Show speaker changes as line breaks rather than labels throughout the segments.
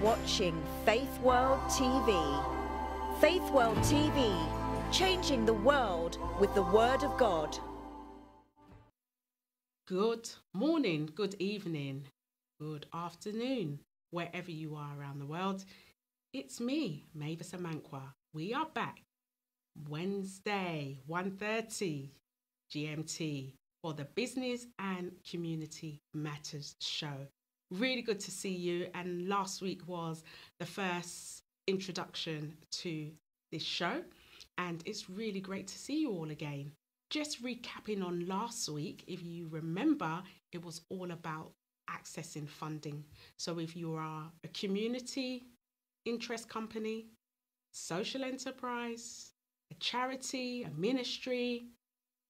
watching Faith World TV. Faith World TV, changing the world with the Word of God.
Good morning, good evening, good afternoon, wherever you are around the world. It's me, Mavis Amankwah. We are back Wednesday, 1.30 GMT for the Business and Community Matters show. Really good to see you. And last week was the first introduction to this show, and it's really great to see you all again. Just recapping on last week, if you remember, it was all about accessing funding. So if you are a community interest company, social enterprise, a charity, a ministry,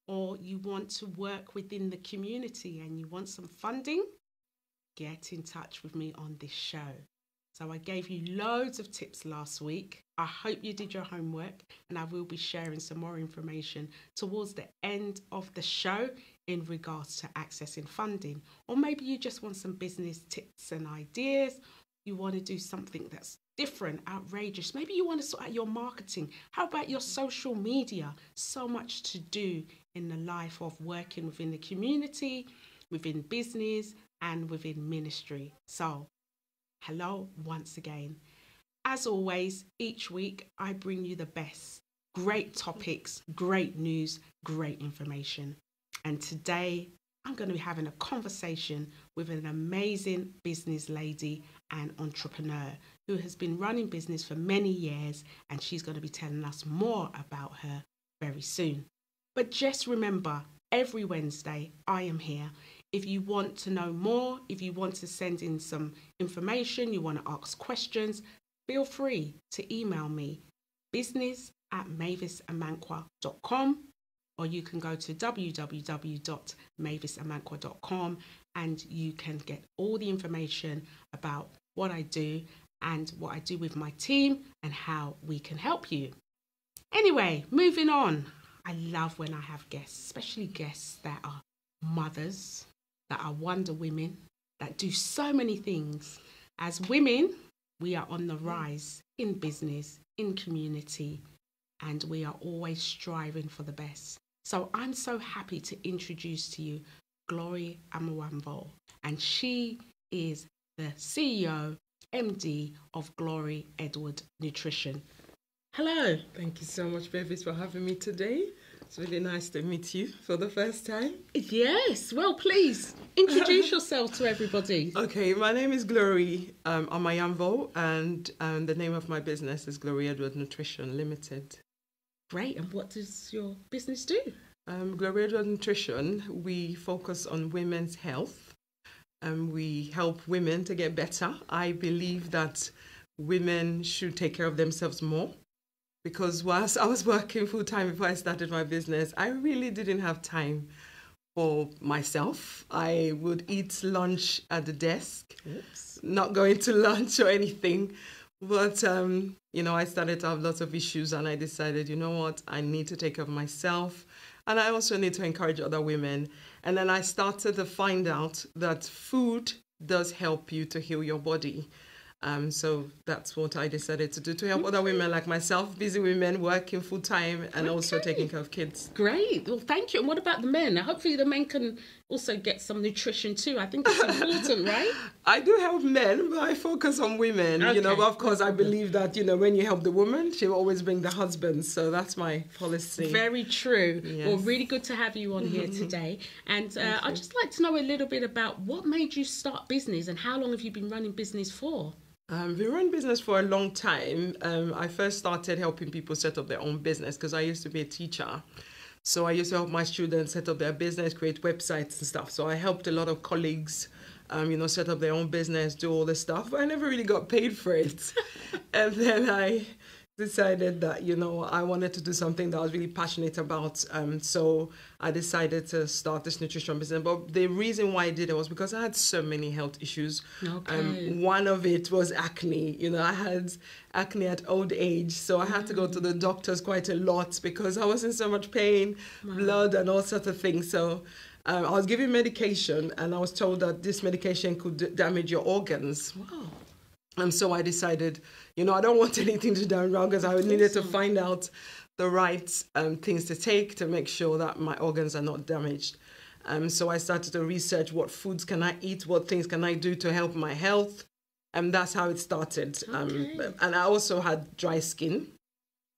or you want to work within the community and you want some funding, get in touch with me on this show. So I gave you loads of tips last week. I hope you did your homework and I will be sharing some more information towards the end of the show in regards to accessing funding. Or maybe you just want some business tips and ideas. You want to do something that's different, outrageous. Maybe you want to sort out your marketing. How about your social media? So much to do in the life of working within the community, within business, and within ministry. So, hello once again. As always, each week I bring you the best, great topics, great news, great information. And today I'm going to be having a conversation with an amazing business lady and entrepreneur who has been running business for many years, and she's going to be telling us more about her very soon. But just remember, every Wednesday I am here. If you want to know more, if you want to send in some information, you want to ask questions, feel free to email me business at mavisamankwah.com or you can go to www.mavisamankwah.com and you can get all the information about what I do and what I do with my team and how we can help you. Anyway, moving on. I love when I have guests, especially guests that are mothers, that are Wonder Women, that do so many things. As women, we are on the rise in business, in community, and we are always striving for the best. So I'm so happy to introduce to you Glory Amawambo, and she is the CEO, MD of Glory Edward Nutrition. Hello.
Thank you so much, Mavis, for having me today. It's really nice to meet you for the first time.
Yes, well, please introduce yourself to everybody.
Okay, my name is Glory um, Amayamvo, and um, the name of my business is Glory Edward Nutrition Limited.
Great, and what does your business do?
Um, Glory Edward Nutrition, we focus on women's health. and we help women to get better. I believe that women should take care of themselves more because whilst I was working full time before I started my business, I really didn't have time for myself. I would eat lunch at the desk, Oops. not going to lunch or anything. But, um, you know, I started to have lots of issues and I decided, you know what, I need to take care of myself. And I also need to encourage other women. And then I started to find out that food does help you to heal your body. Um, so that's what I decided to do to help other women like myself, busy women working full time and okay. also taking care of kids.
Great. Well, thank you. And what about the men? Hopefully, the men can also get some nutrition too. I think it's important, right?
I do help men, but I focus on women. Okay. You know, but of course, I believe that you know when you help the woman, she will always bring the husband. So that's my policy.
Very true. Yes. Well, really good to have you on here today. And uh, I'd just like to know a little bit about what made you start business and how long have you been running business for?
Um, we run business for a long time. Um, I first started helping people set up their own business because I used to be a teacher. So I used to help my students set up their business, create websites and stuff. So I helped a lot of colleagues, um, you know, set up their own business, do all this stuff. But I never really got paid for it. and then I decided that you know I wanted to do something that I was really passionate about. Um, so I decided to start this nutrition business. But the reason why I did it was because I had so many health issues.
Okay.
Um, one of it was acne. You know, I had acne at old age, so I had to go to the doctors quite a lot because I was in so much pain, wow. blood, and all sorts of things. So. Um, I was given medication, and I was told that this medication could d- damage your organs.
Wow.
And so I decided, you know, I don't want anything to down wrong because I needed to find out the right um, things to take to make sure that my organs are not damaged. Um, so I started to research what foods can I eat, what things can I do to help my health, and that's how it started. Um, and I also had dry skin,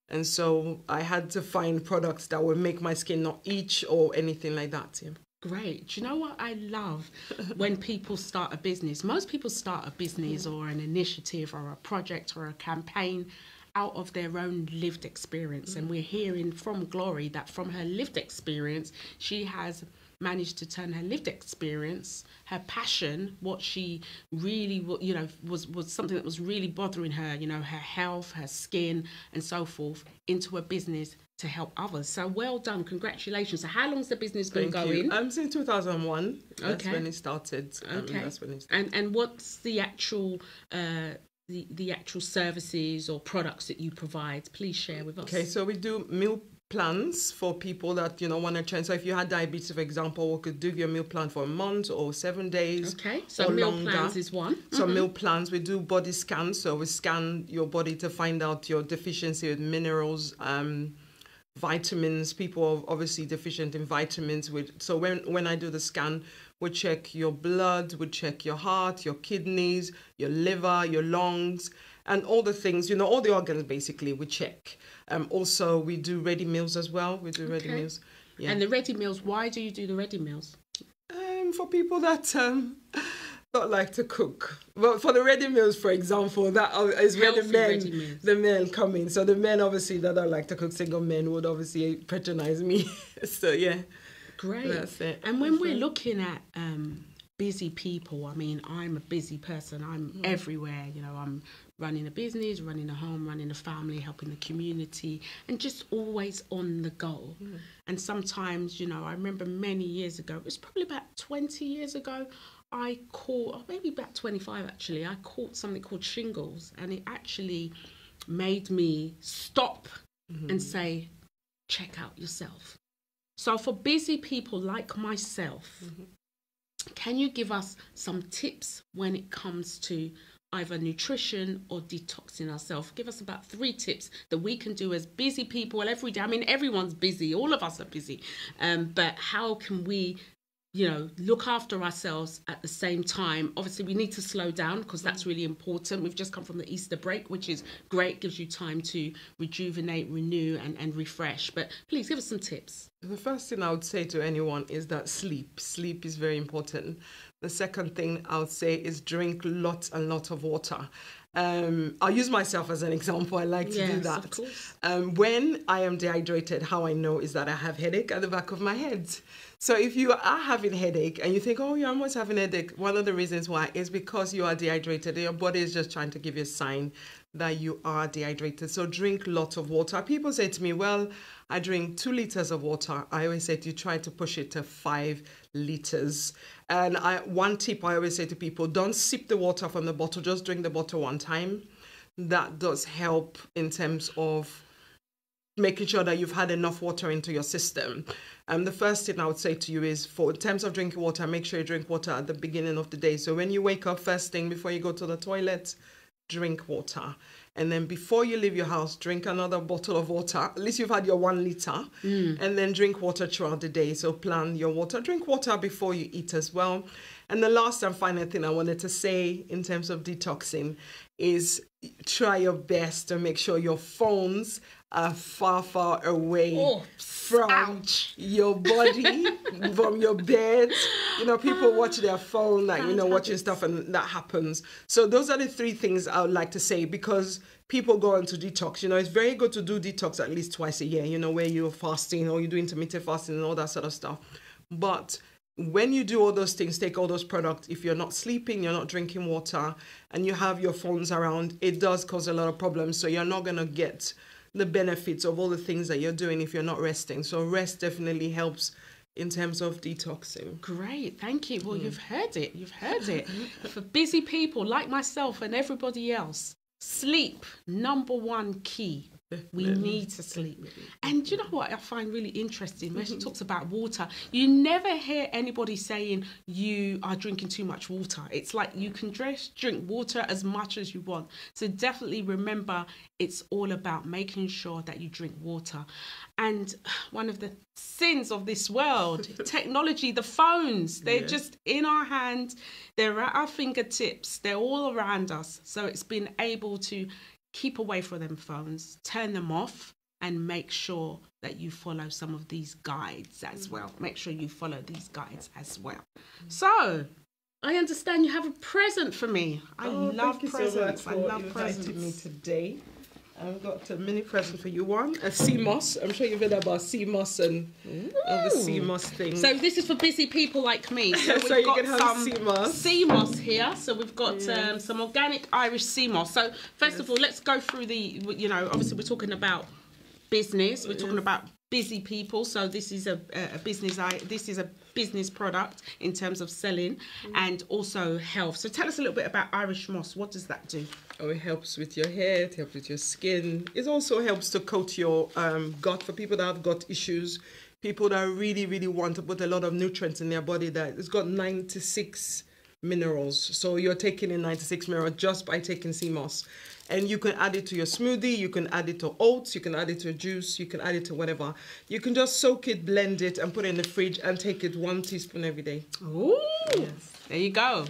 and so I had to find products that would make my skin not itch or anything like that. Yeah.
Great. Do you know what I love when people start a business? Most people start a business or an initiative or a project or a campaign out of their own lived experience. And we're hearing from Glory that from her lived experience, she has managed to turn her lived experience, her passion, what she really, you know, was was something that was really bothering her, you know, her health, her skin, and so forth, into a business to help others. So well done, congratulations. So how long's the business been
Thank
going?
you. Um, since 2001, that's
Okay.
when it started. Um,
Okay.
That's when it started.
And and what's the actual uh, the the actual services or products that you provide? Please share with us.
Okay, so we do meal plans for people that you know want to change. So if you had diabetes, for example, we could do your meal plan for a month or seven days.
Okay, so meal
longer.
plans is one.
So meal plans, we do body scans. So we scan your body to find out your deficiency with minerals, um, vitamins. People are obviously deficient in vitamins. With so when when I do the scan, we check your blood, we check your heart, your kidneys, your liver, your lungs, and all the things. You know, all the organs basically we check. Um, also we do ready meals as well. We do ready meals. Yeah.
And the ready meals. Why do you do the ready meals?
Um, for people that um don't like to cook. But for the ready meals, for example, that is where the men, the men come in. So the men obviously that don't like to cook, single men would obviously patronize me. so yeah,
Great.
That's it.
And when we're looking at um, busy people, I mean, I'm a busy person. I'm
Mm.
everywhere. You know, I'm running a business, running a home, running a family, helping the community, and just always on the go.
Mm.
And sometimes, you know, I remember many years ago, it was probably about 20 years ago, I caught, or maybe about 25 actually, I caught something called shingles, and it actually made me stop and say, check out yourself. So, for busy people like myself, can you give us some tips when it comes to either nutrition or detoxing ourselves? Give us about three tips that we can do as busy people every day. I mean, everyone's busy, all of us are busy, um, but how can we? You know, look after ourselves at the same time. Obviously, we need to slow down because that's really important. We've just come from the Easter break, which is great, gives you time to rejuvenate, renew, and, and refresh. But please give us some tips.
the first thing I would say to anyone is that sleep. Sleep is very important. The second thing I would say is drink lots and lots of water. Um, I'll use myself as an example. I like to do that. Um, when I am dehydrated, how I know is that I have headache at the back of my head. So if you are having headache and you think, oh, you're almost having headache, one of the reasons why is because you are dehydrated. Your body is just trying to give you a sign that you are dehydrated. So drink lots of water. People say to me, well, I drink two liters of water. I always say to you, try to push it to five liters. And I, one tip I always say to people, don't sip the water from the bottle, just drink the bottle one time. That does help in terms of making sure that you've had enough water into your system. Um, the first thing I would say to you is for in terms of drinking water, make sure you drink water at the beginning of the day. So when you wake up first thing before you go to the toilet, drink water. And then before you leave your house, drink another bottle of water. At least you've had your one liter. Mm. And then drink water throughout the day. So plan your water. Drink water before you eat as well. And the last and final thing I wanted to say in terms of detoxing is try your best to make sure your phones are far, far away
Oh,
from
ouch.
your body, from your bed. You know, people watch their phone, like, you know,
Bad
watching stuff, and that happens. So, those are the three things I would like to say because people go into detox. You know, it's very good to do detox at least twice a year, you know, where you're fasting or you do intermittent fasting and all that sort of stuff. But when you do all those things, take all those products, if you're not sleeping, you're not drinking water, and you have your phones around, it does cause a lot of problems. So you're not going to get the benefits of all the things that you're doing if you're not resting. So rest definitely helps in terms of detoxing.
Great, thank you. Well, mm. you've heard it. You've heard it. For busy people like myself and everybody else, sleep number one key. We need to sleep. And you know what I find really interesting? When she mm-hmm. talks about water, you never hear anybody saying you are drinking too much water. It's like you can dress, drink water as much as you want. So definitely remember it's all about making sure that you drink water. And one of the sins of this world, technology, the phones, they're
Yeah.
just in our hand, they're at our fingertips, they're all around us. So it's been able to keep away from them phones, turn them off, and make sure that you follow some of these guides as mm-hmm. well. Make sure you follow these guides as well. Mm-hmm. So, I understand you have a present for me. I
Oh,
love
so
presents.
much
I love
inviting
presents.
me today. I've got a mini present for you. One, a sea moss. I'm sure you've heard about sea moss and all the sea moss thing.
So this is for busy people like me. So we've
So you
got
can have
some
sea moss.
sea moss here. So we've got um, some organic Irish sea moss. So first of all, let's go through the. You know, obviously we're talking about business. We're talking about busy people. So this is a, a business. I this is a business product in terms of selling and also health. So tell us a little bit about Irish moss. What does that do?
Oh, it helps with your hair, it helps with your skin. It also helps to coat your um, gut for people that have gut issues, people that really, really want to put a lot of nutrients in their body. That it's got 96 minerals. So you're taking in 96 minerals just by taking sea moss. And you can add it to your smoothie, you can add it to oats, you can add it to juice, you can add it to whatever. You can just soak it, blend it, and put it in the fridge and take it one teaspoon every day.
Ooh, there you go.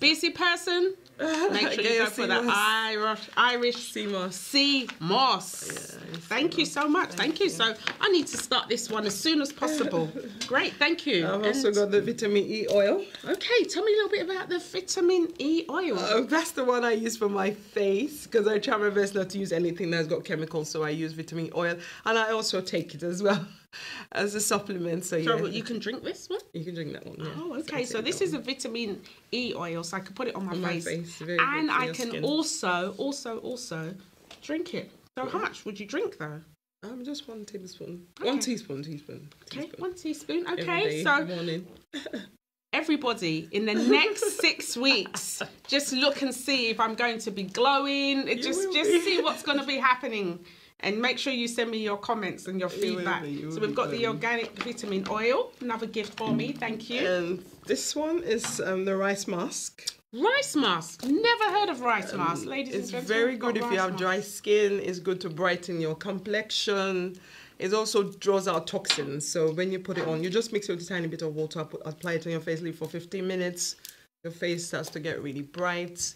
Busy person. Make sure you go for the. Irish Irish
Sea moss.
sea moss.
Yeah,
Thank you so much. Thank, you. So I need to start this one as soon as possible. Great, thank you.
I've also got the vitamin E oil.
okay, tell me a little bit about the vitamin E oil.
Uh, that's the one I use for my face because I try my best not to use anything that's got chemicals. So I use vitamin E oil, and I also take it as well as a supplement. So yeah,
so you can drink this one.
you can drink that one. Yeah.
Oh, okay.
take
So this is a vitamin E oil, so I can put it on my
On my
face,
face, very
and I can
skin.
also, also, also drink it. So how much would you drink though?
um just one tablespoon, one teaspoon, teaspoon.
Okay,
teaspoon.
one teaspoon. Okay, so
morning.
everybody in the next six weeks, just look and see if I'm going to be glowing. It Just just
be.
see what's going to be happening. And make sure you send me your comments and your feedback.
be,
So we've got the organic vitamin oil, another gift for me. Thank you.
And this one is um, the rice mask.
Rice mask. Never heard of rice mask, ladies
Um, It's
and gentlemen.
very good if you have
mask.
dry skin. It's good to brighten your complexion. It also draws out toxins. So when you put it on, you just mix it with a tiny bit of water, put, apply it on your face, leave for 15 minutes. Your face starts to get really bright,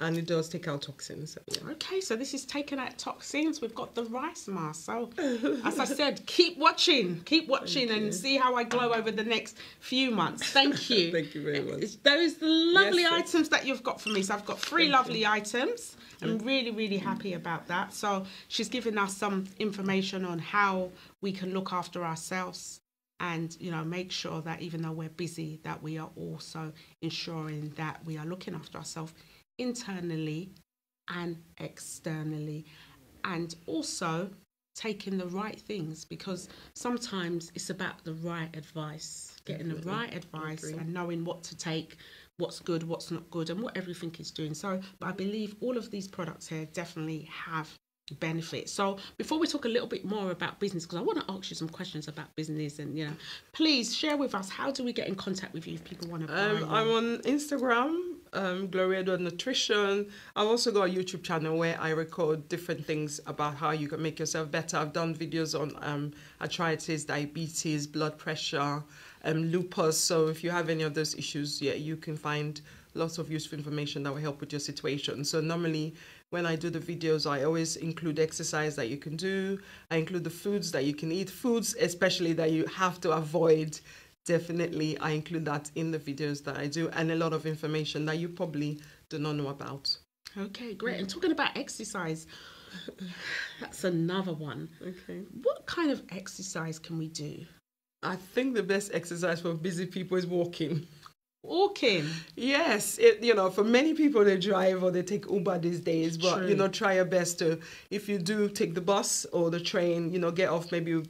and it does take out toxins. So, yeah.
Okay, so this is taking out toxins. We've got the rice mask. So, as I said, keep watching, keep watching, and
you.
see how I glow over the next few months. Thank you.
Thank you very much.
Those lovely
Yes,
items that you've got for me. So I've got three lovely items. I'm mm. really, really happy about that. So she's given us some information on how we can look after ourselves and you know make sure that even though we're busy that we are also ensuring that we are looking after ourselves internally and externally and also taking the right things because sometimes it's about the right advice getting the right advice and knowing what to take what's good what's not good and what everything is doing. So but i believe all of these products here definitely have benefits. So before we talk a little bit more about business because i want to ask you some questions about business and you know please share with us how do we get in contact with you if people want to
Um. I'm on Instagram, um, Glory Edward Nutrition. I've also got a YouTube channel where I record different things about how you can make yourself better. I've done videos on um, arthritis, diabetes, blood pressure, um, lupus. So if you have any of those issues, yeah, you can find lots of useful information that will help with your situation. So normally when I do the videos, I always include exercise that you can do. I include the foods that you can eat, foods especially that you have to avoid definitely I include that in the videos that I do and a lot of information that you probably do not know about.
Okay, great. And talking about exercise, that's another one.
Okay.
What kind of exercise can we do?
I think the best exercise for busy people is walking.
Walking.
Yes, it, you know, for many people they drive or they take Uber these days, but
True.
you know, try your best to if you do take the bus or the train, you know, get off maybe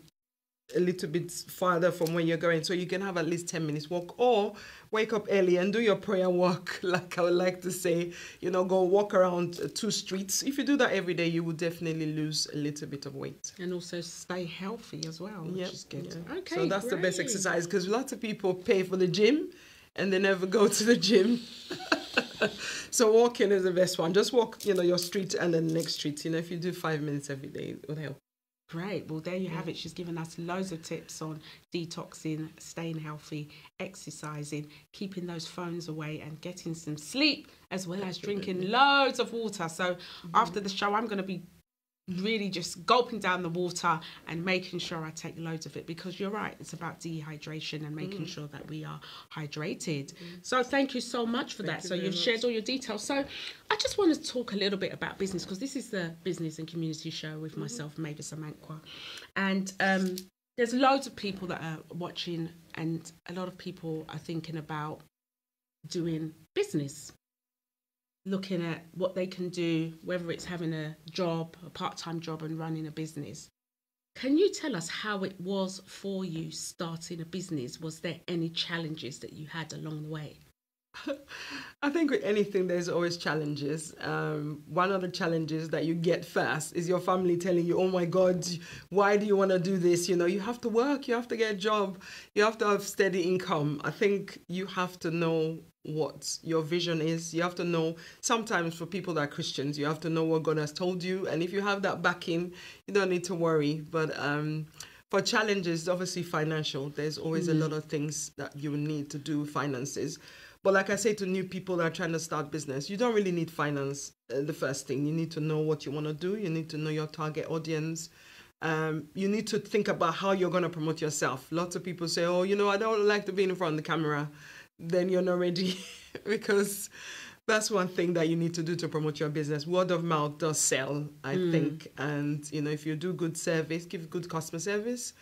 a little bit farther from where you're going. So you can have at least 10 minutes walk or wake up early and do your prayer walk, like I would like to say. You know, go walk around two streets. If you do that every day, you will definitely lose a little bit of weight.
And also stay healthy as well, which
Yep,
is good.
yeah.
Okay.
So that's the best exercise because lots of people pay for the gym and they never go to the gym. so walking is the best one. Just walk, you know, your street and then the next street. You know, if you do five minutes every day, it will help.
Great. Well, there you have it. She's given us loads of tips on detoxing, staying healthy, exercising, keeping those phones away, and getting some sleep, as well as drinking loads of water. So, after the show, I'm going to be really just gulping down the water and making sure I take loads of it because you're right, it's about dehydration and making sure that we are hydrated. So thank you so much for that.
you
So you've shared all your details. So I just want to talk a little bit about business because this is the business and community show with myself, Mavis Amankwah. And um, there's loads of people that are watching and a lot of people are thinking about doing business looking at what they can do, whether it's having a job, a part time job, and running a business. Can you tell us how it was for you starting a business? Was there any challenges that you had along the way?
I think with anything, there's always challenges. Um, one of the challenges that you get first is your family telling you, "Oh my God, why do you want to do this?" You know, you have to work, you have to get a job, you have to have steady income. I think you have to know what your vision is. You have to know. Sometimes for people that are Christians, you have to know what God has told you, and if you have that backing, you don't need to worry. But um, for challenges, obviously financial, there's always a lot of things that you need to do finances. But like I say to new people that are trying to start business, you don't really need finance. Uh, the first thing you need to know what you want to do. You need to know your target audience. Um, you need to think about how you're going to promote yourself. Lots of people say, "Oh, you know, I don't like to be in front of the camera." Then you're not ready because that's one thing that you need to do to promote your business. Word of mouth does sell, I hmm. think, and you know, if you do good service, give good customer service,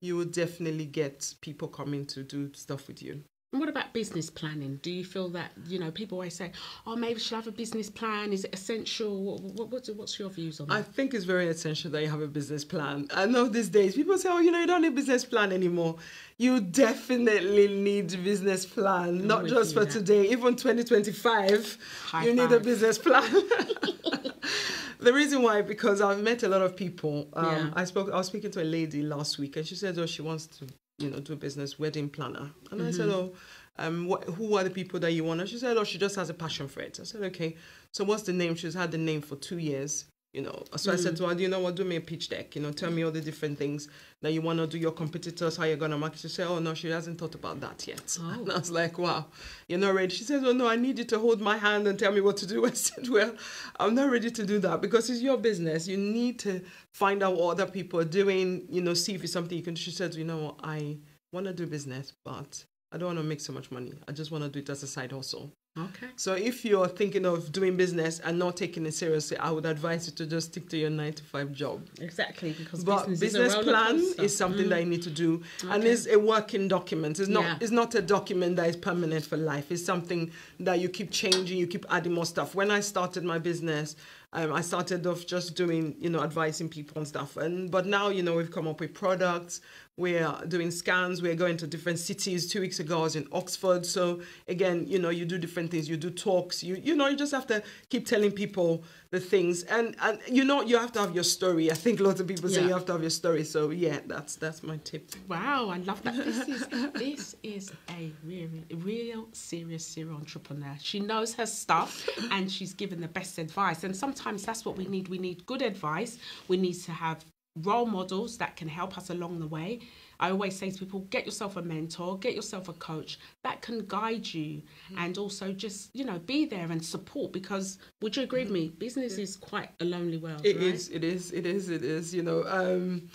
you will definitely get people coming to do stuff with you.
And what about business planning? Do you feel that, you know, people always say, oh, maybe should have a business plan? Is it essential? What, what, what's, what's your views on that?
I think it's very essential that you have a business plan. I know these days people say, "Oh, you know, you don't need business plan anymore." You definitely need business plan, not just for
there.
today, even 2025.
High
you need a business plan. the reason why, because I've met a lot of people. Um,
Yeah.
I spoke. I was speaking to a lady last week, and she said, "Oh, she wants to, you know, do a business wedding planner." And I said,
Mm-hmm.
"Oh." Um, what, who are the people that you want? And she said, "Oh, she just has a passion for it." I said, "Okay, so what's the name?" She's had the name for two years you know. So I
Mm.
said to her, "Do you know what? Do me a pitch deck. You know, tell me all the different things that you want to do. Your competitors, how you're gonna market." She said, "Oh no, she hasn't thought about that yet."
Oh.
And I was like, "Wow, you're not ready." She says, "Oh no, I need you to hold my hand and tell me what to do." I said, "Well, I'm not ready to do that because it's your business. You need to find out what other people are doing. You know, see if it's something you can." She said, "You know. I want to do business, but." I don't want to make so much money. I just want to do it as a side hustle.
Okay.
So if you're thinking of doing business and not taking it seriously, I would advise you to just stick to your nine to five job.
Exactly, because
But
business,
business,
is
plan is something
Mm.
that you need to do, and it's a working document. It's not.
Yeah.
It's not a document that is permanent for life. It's something that you keep changing. You keep adding more stuff. When I started my business, um, I started off just doing, you know, advising people and stuff. And but now, you know, we've come up with products. We're doing scans. We're going to different cities. Two weeks ago, I was in Oxford. So again, you know, you do different things. You do talks. You you know, you just have to keep telling people the things. And and you know, you have to have your story. I think lots of people say you have to have your story. So yeah, that's that's my tip.
Wow, I love that. This is this is a real, real serious serial entrepreneur. She knows her stuff and she's given the best advice. And sometimes that's what we need. We need good advice. We need to have role models that can help us along the way. I always say to people, get yourself a mentor, get yourself a coach that can guide you and also just, you know, be there and support because would you agree with me? Business is quite a lonely world.
It
right?
is. It is. It is. It is. You know, um,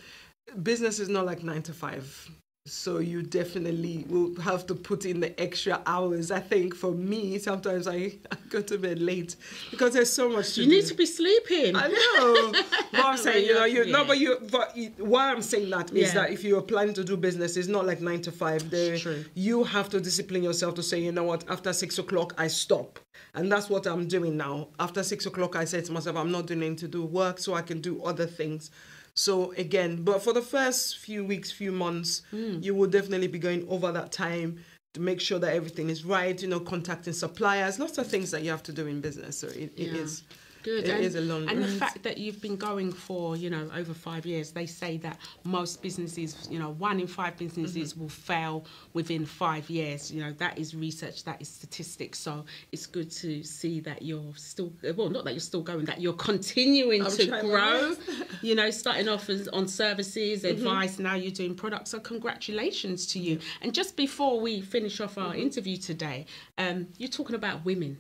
business is not like nine to five. So you definitely will have to put in the extra hours. I think for me, sometimes I, I go to bed late because there's so much to do.
You
do.
need to be sleeping.
I know. But I'm saying, you know, you no, but you, but you, why I'm saying that is
Yeah.
that if you're planning to do business, it's not like nine to five. There, you have to discipline yourself to say, you know what, after six o'clock, I stop. And that's what I'm doing now. After six o'clock, I say to myself, I'm not doing anything to do work so I can do other things. So again, but for the first few weeks, few months,
Mm.
you will definitely be going over that time to make sure that everything is right. You know, contacting suppliers, lots of things that you have to do in business. So it, it
Yeah.
is.
Good.
It
and,
is a long
and the fact that you've been going for, you know, over five years, they say that most businesses, you know, one in five businesses
Mm-hmm.
will fail within five years. You know, that is research, that is statistics. So it's good to see that you're still, well, not that you're still going, that you're continuing
I'm
to grow. you know, starting off as, on services,
Mm-hmm.
advice, now you're doing products. So congratulations to you. And just before we finish off
Mm-hmm.
our interview today, um, you're talking about women.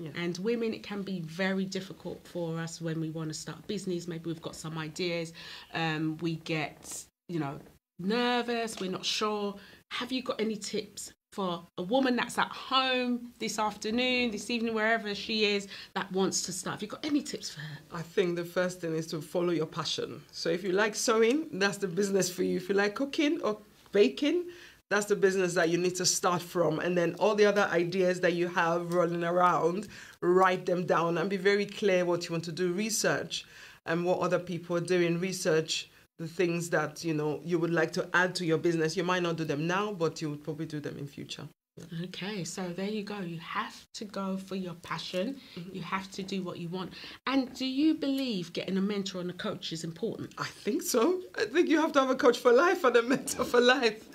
Yeah.
And women, it can be very difficult for us when we want to start business. Maybe we've got some ideas. Um, we get, you know, nervous. We're not sure. Have you got any tips for a woman that's at home this afternoon, this evening, wherever she is, that wants to start? Have you got any tips for her?
I think the first thing is to follow your passion. So if you like sewing, that's the business for you. If you like cooking or baking, that's the business that you need to start from. And then all the other ideas that you have rolling around, write them down and be very clear what you want to do. Research and what other people are doing. Research the things that you know you would like to add to your business. You might not do them now, but you would probably do them in future.
Okay, so there you go. You have to go for your passion. You have to do what you want. And do you believe getting a mentor and a coach is important?
I think so. I think you have to have a coach for life and a mentor for life.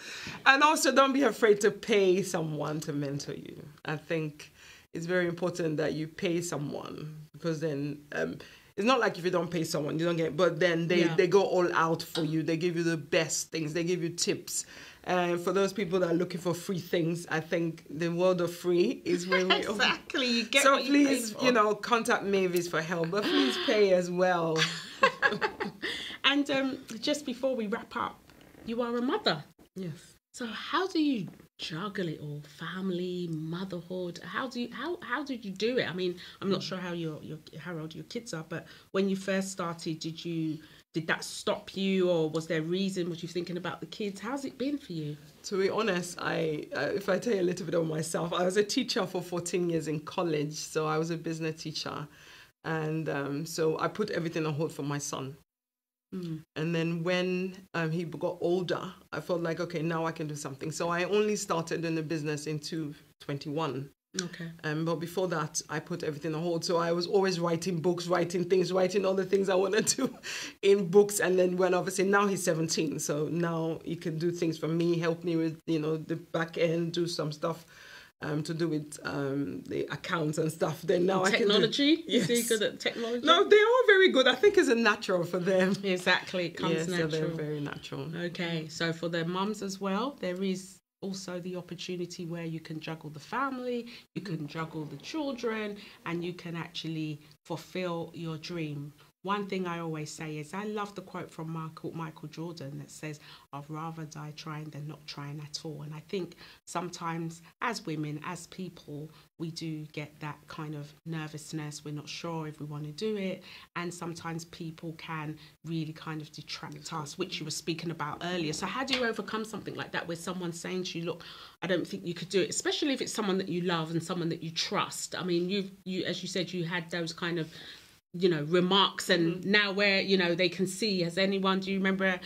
And also, don't be afraid to pay someone to mentor you. I think it's very important that you pay someone because then um, it's not like if you don't pay someone, you don't get, but then they,
Yeah.
they go all out for you. They give you the best things, they give you tips. And for those people that are looking for free things, I think the world of free is where we
exactly. You get
so
you
please,
for.
you know, contact Mavis for help, but please pay as well.
And um, just before we wrap up, you are a mother.
Yes.
So how do you juggle it all? Family, motherhood. How do you how how did you do it? I mean, I'm not sure how your your how old your kids are, but when you first started, did you did that stop you, or was there a reason? Was you thinking about the kids? How's it been for you?
To be honest, I uh, if I tell you a little bit of myself, I was a teacher for 14 years in college, so I was a business teacher, and um, so I put everything on hold for my son.
Mm.
And then when um, he got older, I felt like okay, now I can do something. So I only started in the business in 2021.
Okay.
Um, but before that, I put everything on hold. So I was always writing books, writing things, writing all the things I want to do in books. And then when obviously now he's 17, so now he can do things for me, help me with you know the back end, do some stuff um, to do with um, the accounts and stuff. Then now I
technology.
can do.
Is he
Yes.
good at technology?
No, they are very good. I think it's a natural for them.
Exactly. It comes
Yes, so they're
natural.
very natural.
Okay, so for the mums as well, there is also the opportunity where you can juggle the family, you can juggle the children, and you can actually fulfill your dream. One thing I always say is I love the quote from Michael Michael Jordan that says, "I'd rather die trying than not trying at all." And I think sometimes, as women, as people, we do get that kind of nervousness. We're not sure if we want to do it, and sometimes people can really kind of detract us, which you were speaking about earlier. So, how do you overcome something like that, where someone's saying to you, "Look, I don't think you could do it," especially if it's someone that you love and someone that you trust. I mean, you you as you said, you had those kind of you know remarks and now where you know they can see has anyone do you remember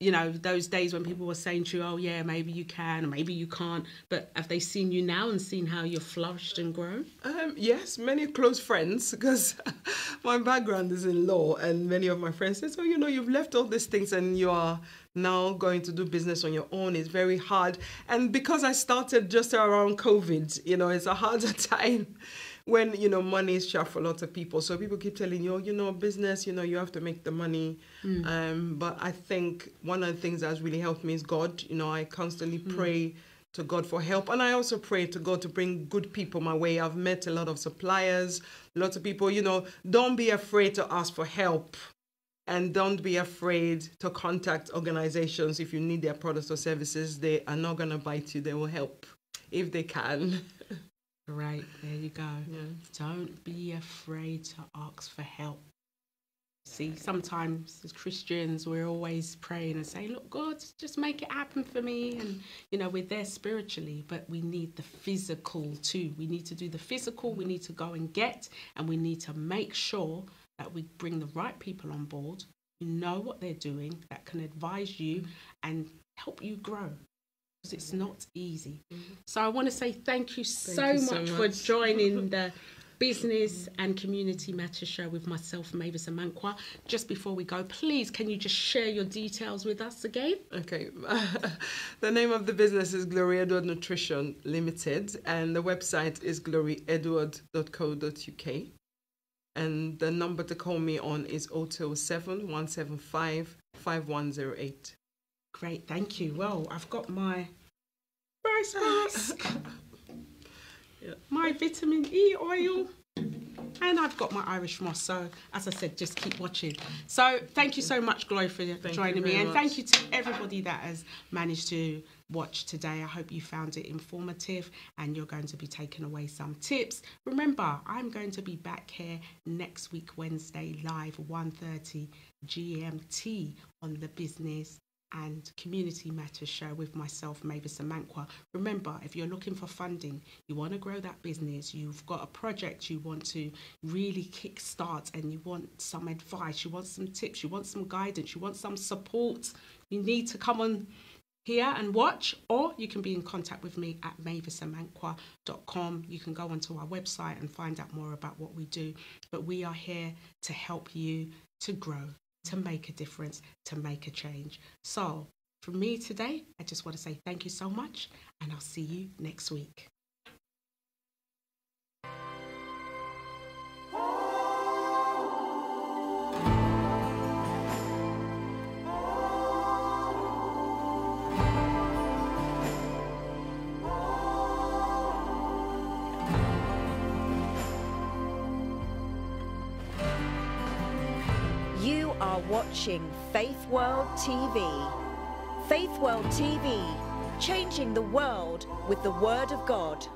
you know those days when people were saying to you oh yeah maybe you can or maybe you can't but have they seen you now and seen how you've flourished and grown
Um, yes, many close friends because my background is in law, and many of my friends say, "So you know, you've left all these things and you are now going to do business on your own. It's very hard." And because I started just around COVID, you know, it's a harder time when you know money is sharp for a lot of people. So people keep telling you, oh, you know, business, you know, you have to make the money. Um, but I think one of the things that's really helped me is God. You know, I constantly pray to God for help. And I also pray to God to bring good people my way. I've met a lot of suppliers, lots of people, you know, don't be afraid to ask for help. And don't be afraid to contact organizations if you need their products or services. They are not going to bite you, they will help if they can.
right there you go
Yeah.
don't be afraid to ask for help see sometimes as christians we're always praying and saying look god just make it happen for me and you know we're there spiritually but we need the physical too we need to do the physical we need to go and get and we need to make sure that we bring the right people on board who know what they're doing, that can advise you and help you grow. Because it's not easy. Mm-hmm. So I want to say thank you, thank so, you much so, much for joining the Business and Community Matters show with myself, Mavis Amankwah. Just before we go, please, can you just share your details with us again?
Okay. the name of the business is Glory Edward Nutrition Limited, and the website is gloryedward.co.uk. And the number to call me on is 007 175 5108.
Great, thank you. Well, I've got my face mask. my vitamin E oil, and I've got my Irish moss. So, as I said, just keep watching. So, thank you so much, Glory, for thank joining me, and thank you to everybody that has managed to watch today. I hope you found it informative and you're going to be taking away some tips. Remember, I'm going to be back here next week Wednesday live 1:30 GMT on the business and Community Matters show with myself, Mavis Amankwah. Remember, if you're looking for funding, you want to grow that business, you've got a project you want to really kickstart and you want some advice, you want some tips, you want some guidance, you want some support, you need to come on here and watch, or you can be in contact with me at mavisamankwah.com. You can go onto our website and find out more about what we do. But we are here to help you to grow to make a difference, to make a change. So, from me today, I just want to say thank you so much, and I'll see you next week.
Watching Faith World TV. Faith World TV, changing the world with the Word of God.